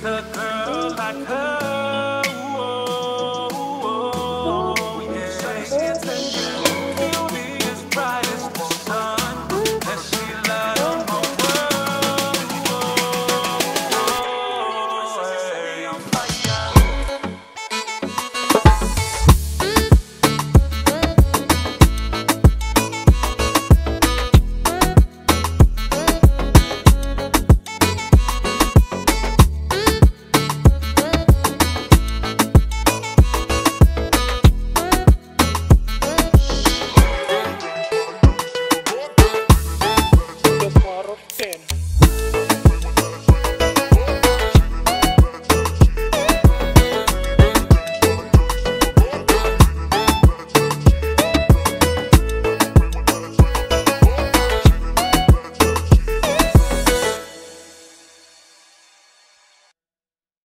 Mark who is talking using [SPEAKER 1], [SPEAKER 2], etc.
[SPEAKER 1] the